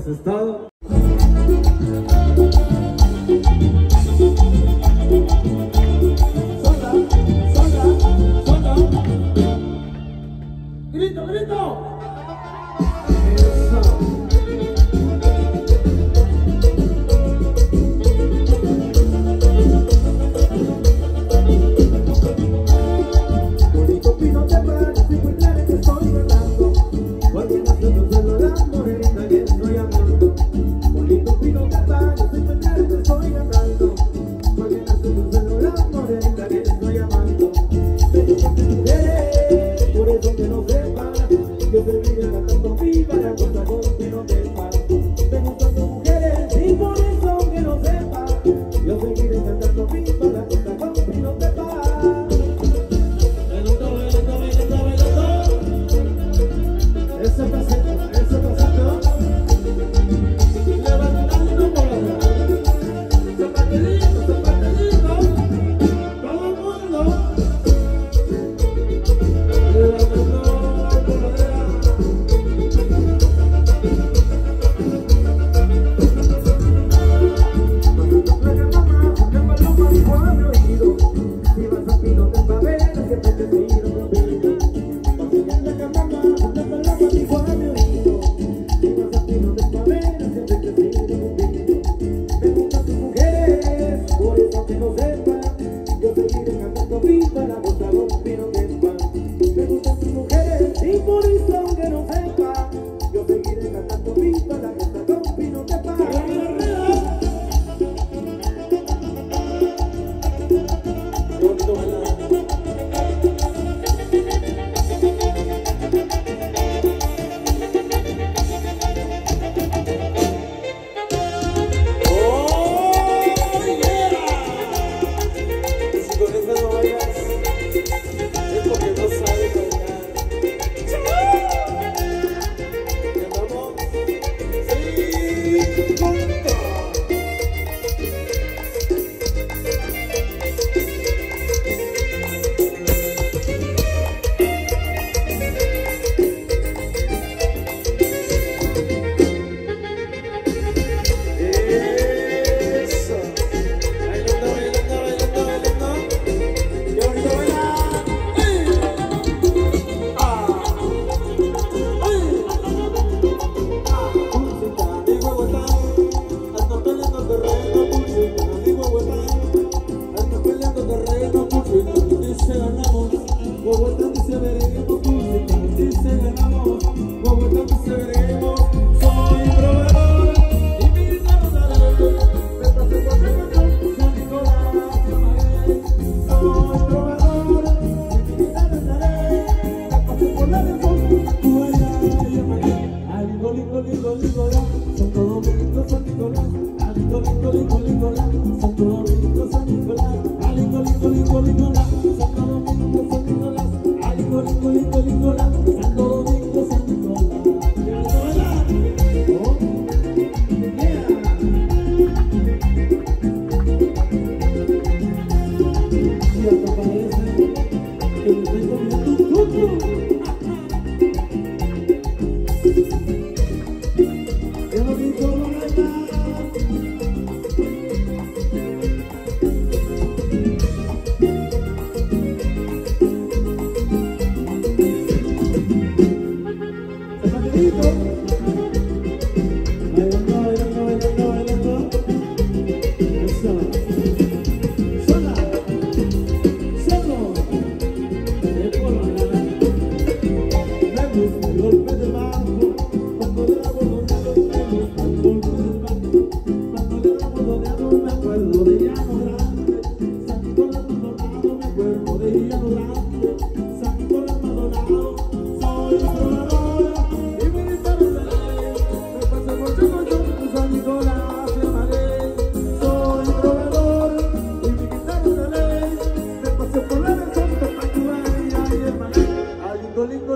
Eso es todo. Grito, grito. Nothing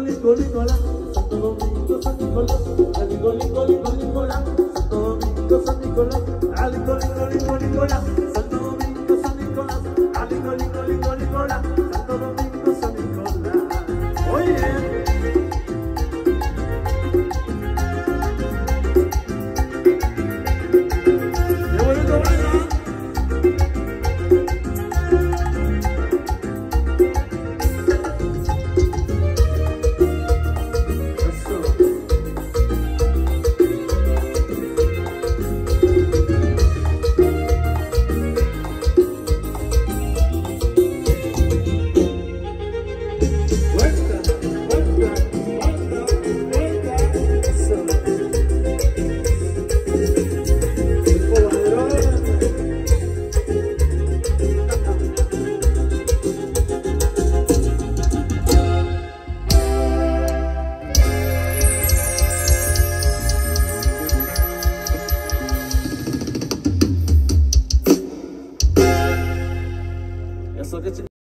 Nicolás, Nicolás, Santo Domingo, Nicolás, a Nicolás, Nicolás, Nicolás, Santo Domingo, a Nicolás, Nicolás, Nicolás,